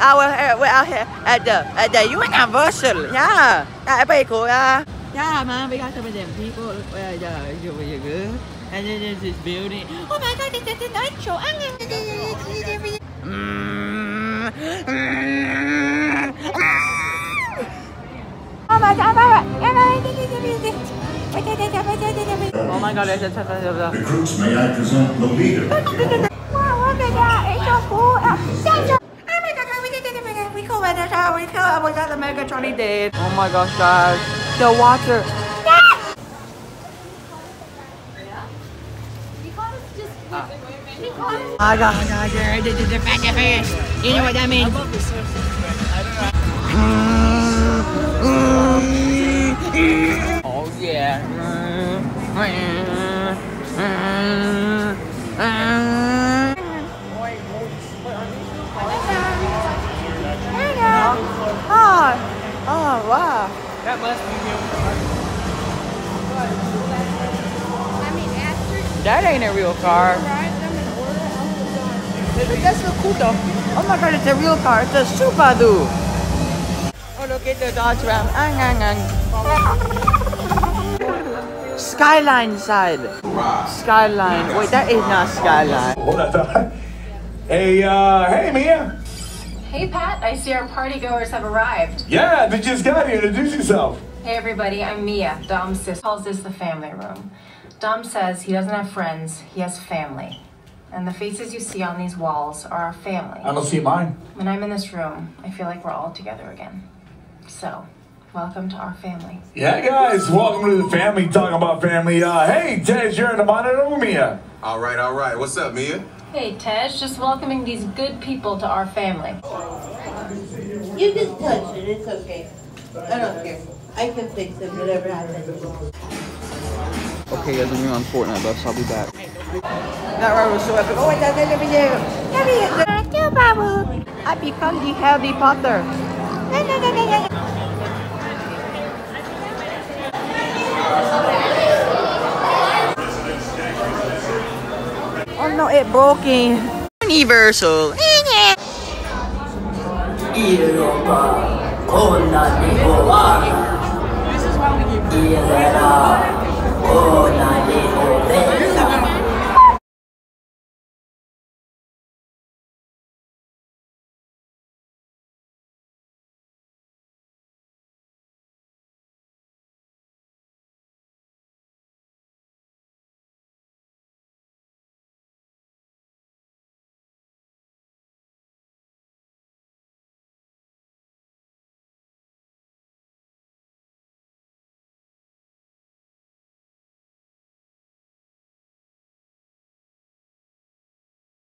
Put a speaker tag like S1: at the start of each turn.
S1: our, uh, we're out here at the, at the Universal. Yeah, yeah, very cool. Yeah, yeah, man, we got some of them people. Uh, yeah, you, you good. And then there's this building. Oh my God, it's a night show. Mm, mm, Oh my God, Oh my God, there's a
S2: The groups, may I present the leader?
S1: Wow, look at that. It's so cool. Uh, Sandra. Oh my God, we did it. We call it a It. We the Megatron did. Oh my gosh, guys. The water. I got, I got, I did the fat fish. You know what that means? Oh yeah. Mm.
S3: That must be real.
S4: I mean, Astrid,
S1: That ain't a real car.
S4: right? I'm in order.
S1: That's so cool though. Oh my god, it's a real car. It's a Subaru. Oh, look at the Dodge Ram. Ang, ang, ang. Skyline side. Skyline. Wait, that is not Skyline.
S2: What I thought. Hey, uh, hey, Mia.
S5: Hey Pat, I see our party goers have arrived.
S2: Yeah, they just got here. Introduce yourself.
S5: Hey everybody, I'm Mia, Dom's sister. Calls this the family room. Dom says he doesn't have friends, he has family. And the faces you see on these walls are our family.
S2: I don't see mine.
S5: When I'm in this room, I feel like we're all together again. So, welcome to our family.
S2: Yeah, guys, welcome to the family. Talking about family. Uh, hey, Ted, you're in the monitor with Mia.
S6: All right, all right. What's up, Mia?
S5: Hey Tej, just welcoming these good people to our family.
S7: You just touch it, it's okay. I don't care. I can fix it, whatever happens.
S1: Okay, guys, I'm going on Fortnite, but I'll be back. That ride was so epic. Oh, wait, that's it. Let me do. Let me do. Thank you, Babu. I become the Harry Potter. no, it broke in. Universal.
S8: This is why we